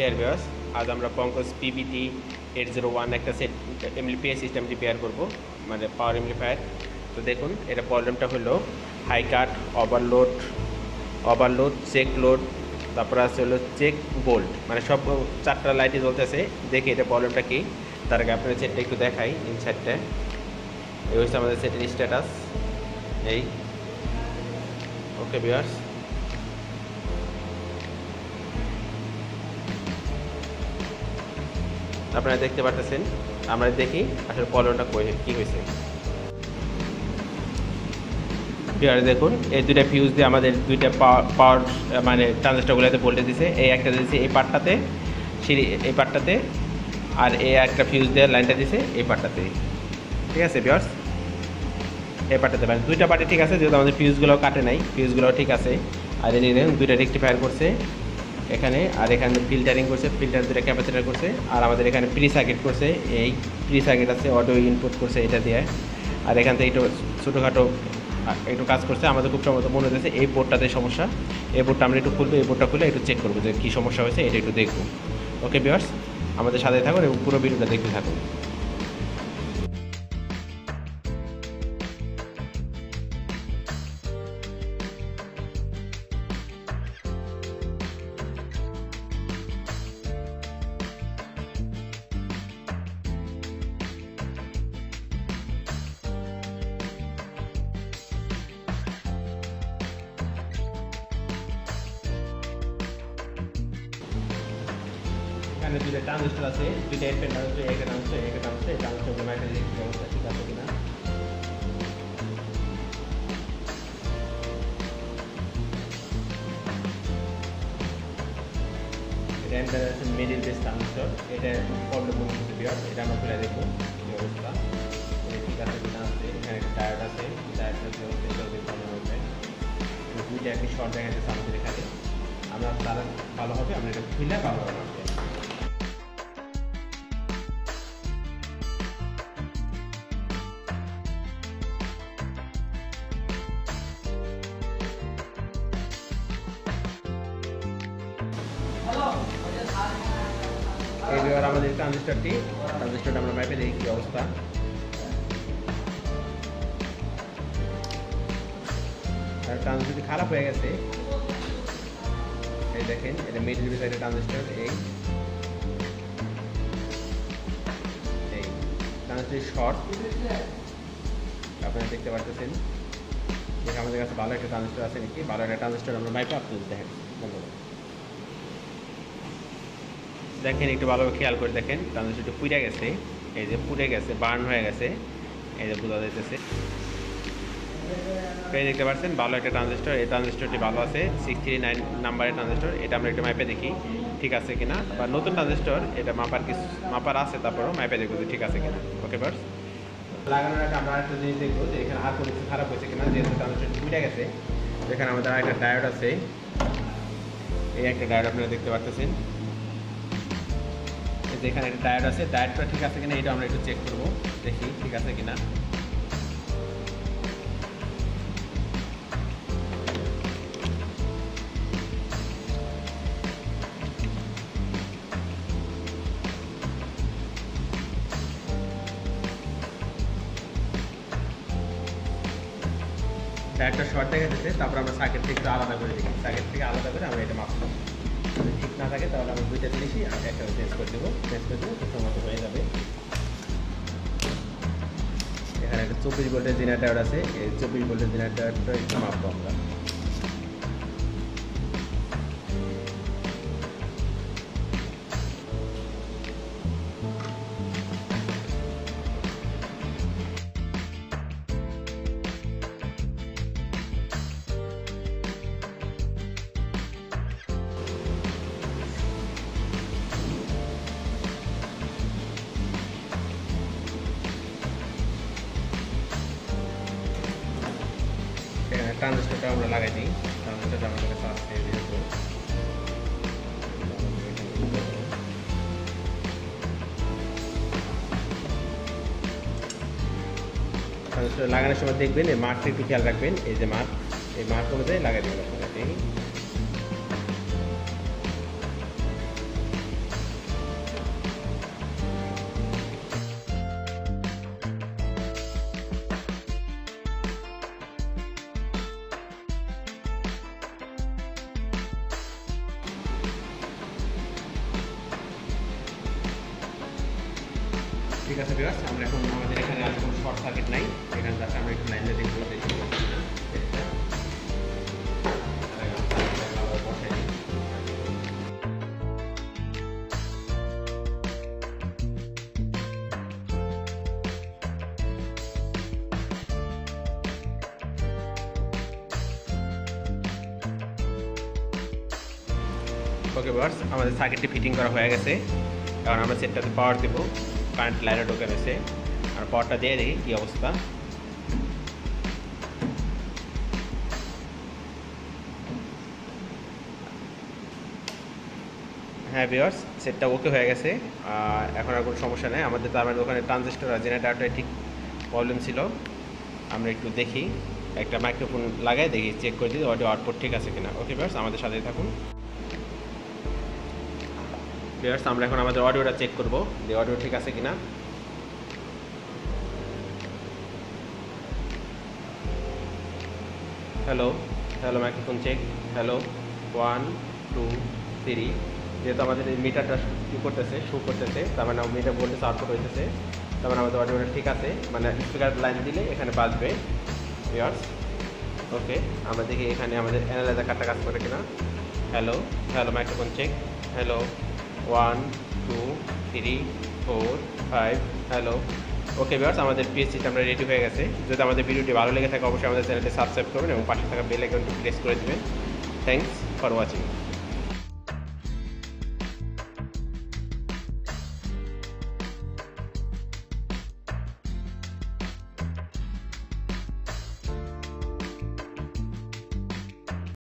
Deer viewers আজ আমরা Pankaj PBT eight zero one একটা সেট এমপ্লিফায়ার সিস্টেম রিপেয়ার করব মানে পাওয়ার এমপ্লিফায়ার তো দেখুন, এটা প্রবলেমটা হলো high cut overload overload check load তারপর আছে হলো চেক বোল্ট মানে সব চারটা লাইটই জ্বলতেছে। দেখি এটা প্রবলেমটা কী? তার আগে আপনার সেটটা একটু দেখাই ইনসাইডটা এই হচ্ছে আমাদের সেটের স্ট্যাটাস এই। ওকে ভিউয়ার্স আপনারা দেখতে পারতেছেন। আমরা দেখি আসলে প্রবলেমটা কী হয়েছে। বিহারে দেখুন, এই দুইটা ফিউজ দিয়ে আমাদের দুইটা পাওয়ার মানে ট্রানজিস্টারগুলোতে ভোল্টেজ দিছে। এই একটা দিয়েছে এই পার্টটাতে সিঁড়ি এই পার্টটাতে আর এই একটা ফিউজ দিয়ে লাইনটা দিছে এই পার্টটাতে ঠিক আছে বিয়ার্স এই পার্টটাতে মানে দুইটা পার্টি ঠিক আছে, যেহেতু আমাদের ফিউজগুলো কাটে নাই ফিউজগুলো ঠিক আছে। আর এই দেখুন, দুইটা রেক্টিফায়ার করছে। এখানে, আর এখানে ফিল্টারিং করছে ফিল্টার দুটা ক্যাপাসিটার করছে, আর আমাদের এখানে প্রি সার্কিট করছে, এই প্রি সার্কিট আছে অটো ইনপুট করছে এটা দিয়ে। আর এখান থেকে একটু ছোটোখাটো একটু কাজ করছে, আমাদের খুব সম্ভবত মনে হয়েছে এই বোর্ডটাতে সমস্যা। এই বোর্ডটা আমরা একটু খুলবো, এই বোর্ডটা খুলে একটু চেক করব যে কী সমস্যা হয়েছে, এটা একটু দেখব। ওকে বিয়ার্স আমাদের সাথে থাকুন এবং পুরো ভিডিওটা দেখতে থাকুন। এখানে দুইটা ট্রানজিস্টার আছে, দুইটা এর ট্রানজিস্টার একটা ট্রানজিস্টার একটা ট্রানজিস্টার এই ট্রানজিস্টার কোনো একটা দেখতে অবস্থা ঠিক আছে কিনা? এটা আছে মিডিল বেস ট্রানজিস্টার এটা প্রবলেম হচ্ছে বিয়ার এটা আমরা খুলে দেখব, কি অবস্থা। ঠিক আছে কিনা আছে, এখানে একটা টায়ার আছে টায়ারটা কি হচ্ছে এটা প্রবলেম হচ্ছে। দুইটা একটি শর্ট দেখা যাচ্ছে আমাদের এখানে আমরা তারা ভালো হবে, আমরা এটা খুলে ভালো হবে। এই এবার আমাদের ট্রানজিস্টারটি, ট্রানজিস্টারটা আমরা ম্যাপে দেখি কি অবস্থা। আর ট্রানজিস্টারটি খারাপ হয়ে গেছে, এই দেখেন এটা মিডিল সাইডে ট্রানজিস্টার, এই। এই শর্ট আপনারা দেখতে পাচ্ছেন আমাদের কাছে ভালো একটা ট্রানজিস্টার আছে নাকি? ভালো একটা ট্রানজিস্টার আমরা মাইপে আপনাদের দেখেন ধন্যবাদ। দেখেন, একটু ভালোভাবে খেয়াল করে দেখেন। ট্রানজিস্টারটি পুড়ে গেছে। এই যে পুড়ে গেছে, বার্ন হয়ে গেছে। এই যে বোঝা যাইতেছে। এই দেখতে পাচ্ছেন, ভালো একটা ট্রানজিস্টর এই ট্রানজিস্টরটি ভালো আছে। সিক্স থ্রি নাইন নাম্বারের ট্রানজিস্টর এটা আমরা একটু ম্যাপে দেখি, ঠিক আছে কিনা? বা নতুন ট্রানজিস্টর এটা মাপার কিছু, মাপার আছে তারপরও ম্যাপে দেখব যে ঠিক আছে কিনা। ওকে বার্স লাগানোর একটা আমরা একটা জিনিস দেখব যে এখানে আর কোনো কিছু খারাপ হয়েছে কিনা, যেহেতু ট্রানজিস্টরটি পুড়ে গেছে। এখানে আমাদের একটা ডায়োড আছে। এই একটা ডায়োড আপনারা দেখতে পাচ্ছেন যেখানে একটা ডায়োড আছে ডায়োডটা ঠিক আছে কিনা এটা আমরা একটু চেক করব, দেখি ঠিক আছে কিনা। ডায়োডটা শর্ট দেখা যাচ্ছে তারপর আমরা সার্কিট থেকে আলাদা করে দেখি। সার্কিট থেকে আলাদা করে আমরা এটা ঠিক না থাকে, তাহলে আমরা দুইটা জিনিসই একটা চেঞ্জ করে দেবো চেঞ্জ করে দেবো মতো হয়ে যাবে। এখানে একটা চব্বিশ ভোল্টের জেনারেটার আছে, এই চব্বিশ ভোল্টের জেনারেটারটা একটু মাপবো আমরা। ট্রানজিস্টারটা আমরা লাগাই দিই ট্রানজিস্টারটা আমাদের কাছে আসছে যেহেতু। লাগানোর সময় দেখবেন, এই মাঠটা একটু খেয়াল রাখবেন, এই যে মাঠ, এই মাঠ অনুযায়ী লাগাই দেবেন আপনারা ঠিক আছে বিয়ার্স আমরা এখন আমাদের এখানে আর কোনো শর্ট সার্কিট নাই। এখানে জাস্ট আমরা একটু লাইনটা দেখব। ওকে বার্স আমাদের সার্কিটটি ফিটিং করা হয়ে গেছে। কারণ আমরা সেটটাতে পাওয়ার দেবো। কারেন্ট লাইনে ঢোকে রয়েছে আর পাওয়ারটা দিয়ে দেখি কী অবস্থা। হ্যাঁ বিয়ার্স সেটটা ওকে হয়ে গেছে। এখন আর কোনো সমস্যা নেই। আমাদের তার মানে ওখানে ট্রানজিস্টার আর জেনারেটারটা ঠিক প্রবলেম ছিল। আমরা একটু দেখি। একটা মাইক্রোফোন লাগাই, দেখি চেক করে দিই অডিও আউটপুট ঠিক আছে কিনা। ওকে বিয়ার্স আমাদের সাথেই থাকুন। ভিউয়ার্স আমরা এখন আমাদের অডিওটা চেক করব যে অডিও ঠিক আছে কিনা। Hello hello microphone check hello one two three যেহেতু আমাদের এই মিটারটা কী করতেছে শু করতেছে, তার মানে মিটার ভোল্টেজ আউটপুট হইতেছে, তার মানে আমাদের অডিওটা ঠিক আছে মানে স্পিকার লাইন দিলে এখানে বাজবে ভিউয়ার্স ওকে আমরা দেখি এখানে আমাদের অ্যানালাইজার কার্ডটা কাজ করে কিনা। Hello hello microphone check hello one two three four five hello okay বিয়ার্স আমাদের পিএসসিটা আমরা রেডি হয়ে গেছে। যদি আমাদের ভিডিওটি ভালো লেগে থাকে, অবশ্যই আমাদের চ্যানেলটি সাবস্ক্রাইব করবেন এবং পাশে থাকা বেল আইকনটি প্রেস করে দেবেন। Thanks for watching